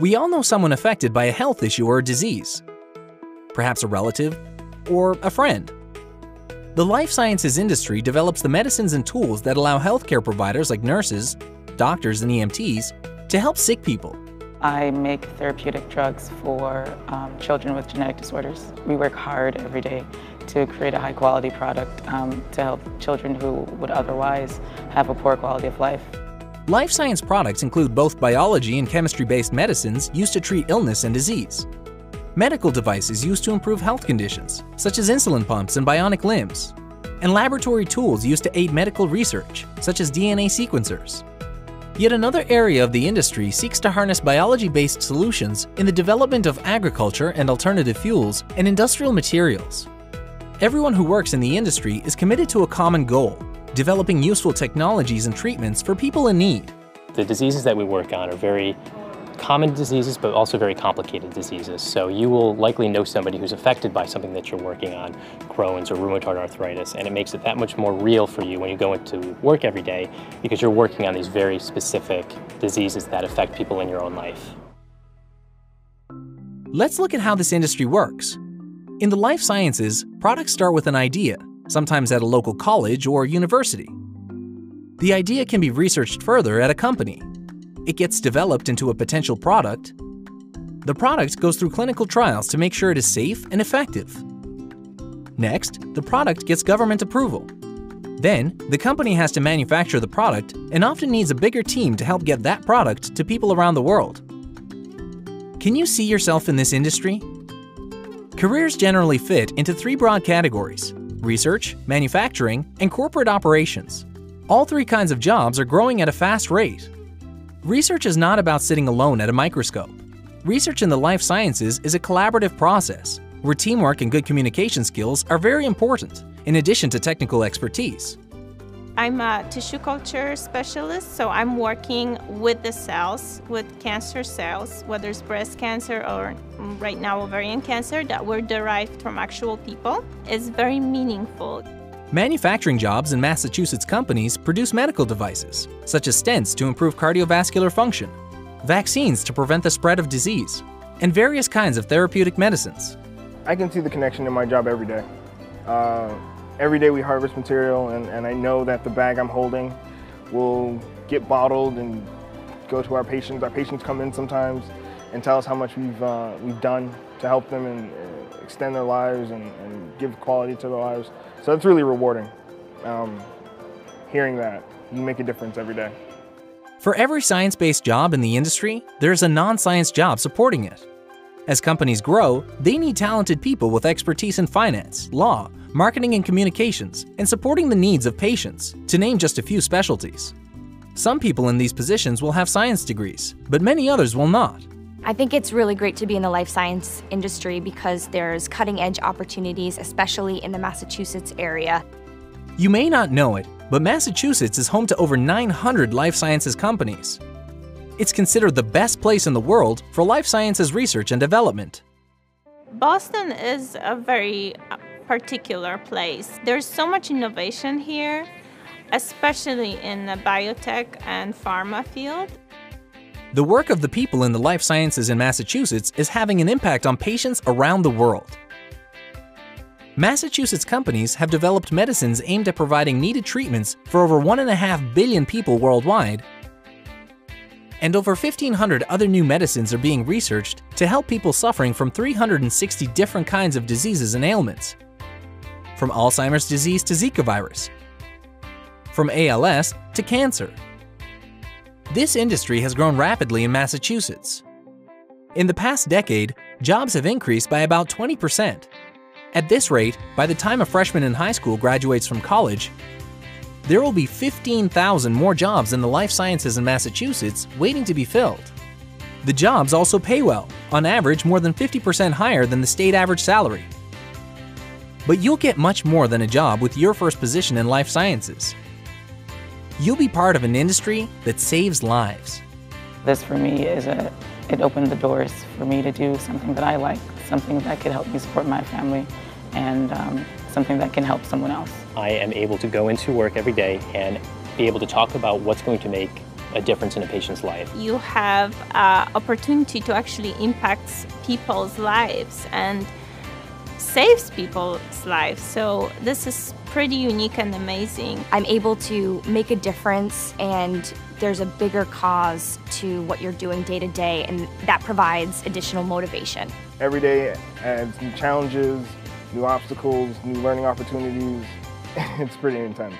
We all know someone affected by a health issue or a disease. Perhaps a relative or a friend. The life sciences industry develops the medicines and tools that allow healthcare providers like nurses, doctors, and EMTs to help sick people. I make therapeutic drugs for um, children with genetic disorders. We work hard every day to create a high quality product um, to help children who would otherwise have a poor quality of life. Life science products include both biology and chemistry based medicines used to treat illness and disease medical devices used to improve health conditions, such as insulin pumps and bionic limbs, and laboratory tools used to aid medical research, such as DNA sequencers. Yet another area of the industry seeks to harness biology-based solutions in the development of agriculture and alternative fuels and industrial materials. Everyone who works in the industry is committed to a common goal, developing useful technologies and treatments for people in need. The diseases that we work on are very common diseases, but also very complicated diseases. So you will likely know somebody who's affected by something that you're working on, Crohn's or rheumatoid arthritis, and it makes it that much more real for you when you go into work every day because you're working on these very specific diseases that affect people in your own life. Let's look at how this industry works. In the life sciences, products start with an idea, sometimes at a local college or university. The idea can be researched further at a company, it gets developed into a potential product. The product goes through clinical trials to make sure it is safe and effective. Next, the product gets government approval. Then, the company has to manufacture the product and often needs a bigger team to help get that product to people around the world. Can you see yourself in this industry? Careers generally fit into three broad categories research, manufacturing, and corporate operations. All three kinds of jobs are growing at a fast rate. Research is not about sitting alone at a microscope. Research in the life sciences is a collaborative process where teamwork and good communication skills are very important, in addition to technical expertise. I'm a tissue culture specialist, so I'm working with the cells, with cancer cells, whether it's breast cancer or right now ovarian cancer that were derived from actual people. It's very meaningful. Manufacturing jobs in Massachusetts companies produce medical devices, such as stents to improve cardiovascular function, vaccines to prevent the spread of disease, and various kinds of therapeutic medicines. I can see the connection in my job every day. Uh, every day we harvest material, and, and I know that the bag I'm holding will get bottled and go to our patients. Our patients come in sometimes and tell us how much we've, uh, we've done to help them and uh, extend their lives and, and give quality to their lives. So it's really rewarding um, hearing that. You make a difference every day. For every science based job in the industry, there's a non science job supporting it. As companies grow, they need talented people with expertise in finance, law, marketing and communications, and supporting the needs of patients, to name just a few specialties. Some people in these positions will have science degrees, but many others will not. I think it's really great to be in the life science industry because there's cutting edge opportunities, especially in the Massachusetts area. You may not know it, but Massachusetts is home to over 900 life sciences companies. It's considered the best place in the world for life sciences research and development. Boston is a very particular place. There's so much innovation here, especially in the biotech and pharma field. The work of the people in the life sciences in Massachusetts is having an impact on patients around the world. Massachusetts companies have developed medicines aimed at providing needed treatments for over 1.5 billion people worldwide, and over 1,500 other new medicines are being researched to help people suffering from 360 different kinds of diseases and ailments, from Alzheimer's disease to Zika virus, from ALS to cancer, this industry has grown rapidly in Massachusetts. In the past decade, jobs have increased by about 20%. At this rate, by the time a freshman in high school graduates from college, there will be 15,000 more jobs in the life sciences in Massachusetts waiting to be filled. The jobs also pay well, on average more than 50% higher than the state average salary. But you'll get much more than a job with your first position in life sciences you'll be part of an industry that saves lives. This for me is a, it opened the doors for me to do something that I like, something that could help me support my family and um, something that can help someone else. I am able to go into work every day and be able to talk about what's going to make a difference in a patient's life. You have uh, opportunity to actually impact people's lives and saves people's lives. So this is pretty unique and amazing. I'm able to make a difference and there's a bigger cause to what you're doing day to day and that provides additional motivation. Every day adds new challenges, new obstacles, new learning opportunities. it's pretty intense.